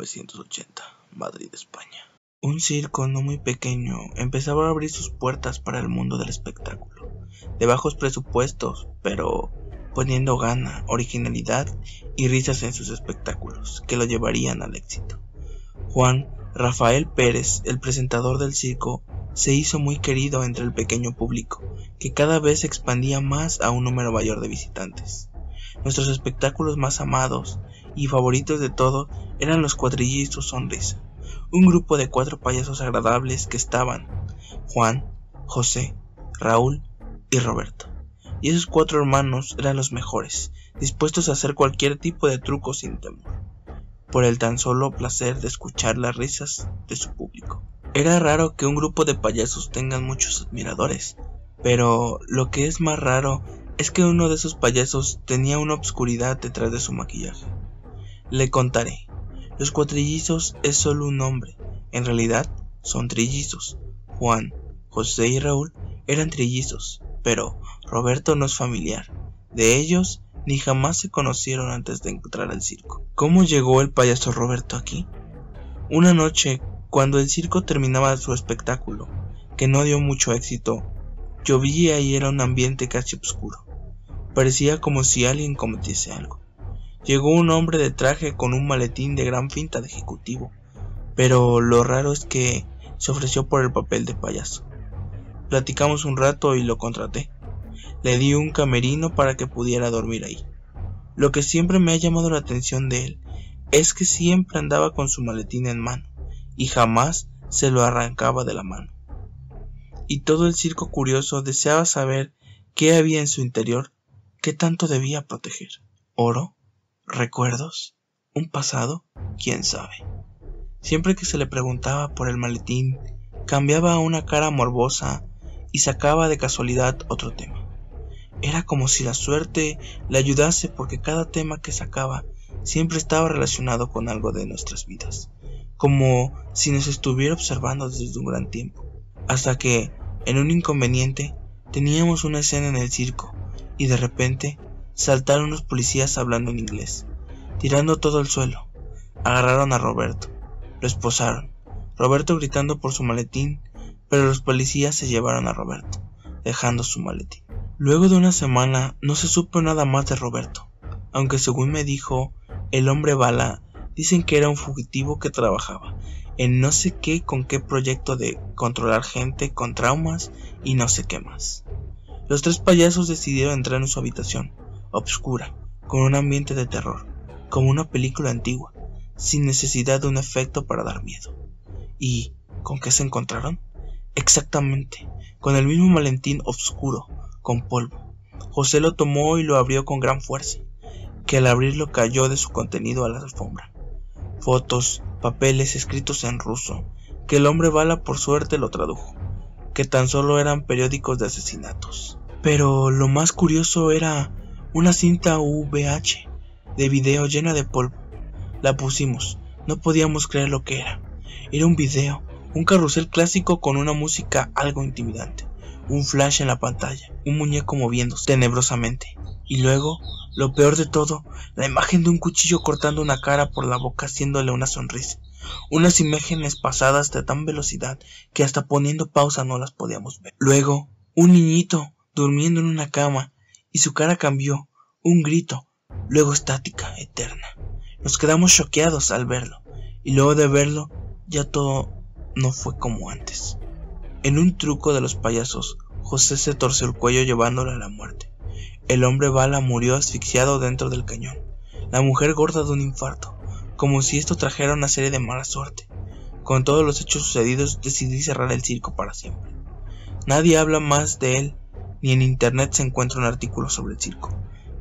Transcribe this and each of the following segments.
1980, Madrid, España. Un circo no muy pequeño empezaba a abrir sus puertas para el mundo del espectáculo, de bajos presupuestos, pero poniendo gana, originalidad y risas en sus espectáculos, que lo llevarían al éxito. Juan Rafael Pérez, el presentador del circo, se hizo muy querido entre el pequeño público, que cada vez expandía más a un número mayor de visitantes. Nuestros espectáculos más amados y favoritos de todos eran los cuadrillizos Sonrisa, un grupo de cuatro payasos agradables que estaban Juan, José, Raúl y Roberto. Y esos cuatro hermanos eran los mejores, dispuestos a hacer cualquier tipo de truco sin temor, por el tan solo placer de escuchar las risas de su público. Era raro que un grupo de payasos tengan muchos admiradores, pero lo que es más raro es que uno de esos payasos tenía una obscuridad detrás de su maquillaje. Le contaré. Los cuatrillizos es solo un nombre. En realidad son trillizos. Juan, José y Raúl eran trillizos, pero Roberto no es familiar. De ellos ni jamás se conocieron antes de entrar al circo. ¿Cómo llegó el payaso Roberto aquí? Una noche, cuando el circo terminaba su espectáculo, que no dio mucho éxito, llovía y era un ambiente casi oscuro. Parecía como si alguien cometiese algo. Llegó un hombre de traje con un maletín de gran finta de ejecutivo, pero lo raro es que se ofreció por el papel de payaso. Platicamos un rato y lo contraté. Le di un camerino para que pudiera dormir ahí. Lo que siempre me ha llamado la atención de él es que siempre andaba con su maletín en mano y jamás se lo arrancaba de la mano. Y todo el circo curioso deseaba saber qué había en su interior ¿Qué tanto debía proteger? ¿Oro? ¿Recuerdos? ¿Un pasado? ¿Quién sabe? Siempre que se le preguntaba por el maletín, cambiaba una cara morbosa y sacaba de casualidad otro tema. Era como si la suerte le ayudase porque cada tema que sacaba siempre estaba relacionado con algo de nuestras vidas, como si nos estuviera observando desde un gran tiempo, hasta que, en un inconveniente, teníamos una escena en el circo y de repente saltaron unos policías hablando en inglés, tirando todo el suelo. Agarraron a Roberto, lo esposaron, Roberto gritando por su maletín, pero los policías se llevaron a Roberto, dejando su maletín. Luego de una semana no se supo nada más de Roberto, aunque según me dijo el hombre bala, dicen que era un fugitivo que trabajaba en no sé qué con qué proyecto de controlar gente con traumas y no sé qué más. Los tres payasos decidieron entrar en su habitación, obscura, con un ambiente de terror, como una película antigua, sin necesidad de un efecto para dar miedo. ¿Y con qué se encontraron? Exactamente, con el mismo maletín oscuro, con polvo. José lo tomó y lo abrió con gran fuerza, que al abrirlo cayó de su contenido a la alfombra. Fotos, papeles escritos en ruso, que el hombre bala por suerte lo tradujo, que tan solo eran periódicos de asesinatos. Pero lo más curioso era una cinta VH de video llena de polvo. La pusimos, no podíamos creer lo que era. Era un video, un carrusel clásico con una música algo intimidante, un flash en la pantalla, un muñeco moviéndose tenebrosamente. Y luego, lo peor de todo, la imagen de un cuchillo cortando una cara por la boca haciéndole una sonrisa. Unas imágenes pasadas de tan velocidad que hasta poniendo pausa no las podíamos ver. Luego, un niñito durmiendo en una cama, y su cara cambió, un grito, luego estática, eterna. Nos quedamos choqueados al verlo, y luego de verlo, ya todo no fue como antes. En un truco de los payasos, José se torció el cuello llevándolo a la muerte. El hombre bala murió asfixiado dentro del cañón. La mujer gorda de un infarto, como si esto trajera una serie de mala suerte. Con todos los hechos sucedidos decidí cerrar el circo para siempre. Nadie habla más de él ni en internet se encuentra un artículo sobre el circo.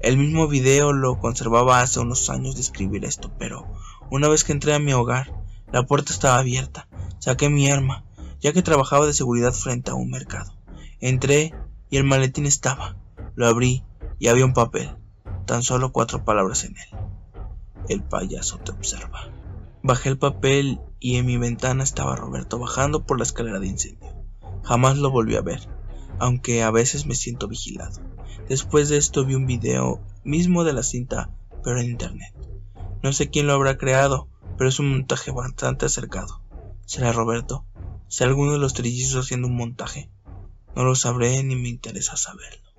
El mismo video lo conservaba hace unos años de escribir esto, pero una vez que entré a mi hogar, la puerta estaba abierta. Saqué mi arma, ya que trabajaba de seguridad frente a un mercado. Entré y el maletín estaba. Lo abrí y había un papel, tan solo cuatro palabras en él. El payaso te observa. Bajé el papel y en mi ventana estaba Roberto bajando por la escalera de incendio. Jamás lo volví a ver aunque a veces me siento vigilado. Después de esto vi un video mismo de la cinta, pero en internet. No sé quién lo habrá creado, pero es un montaje bastante acercado. ¿Será Roberto? ¿Será alguno de los trillizos haciendo un montaje? No lo sabré ni me interesa saberlo.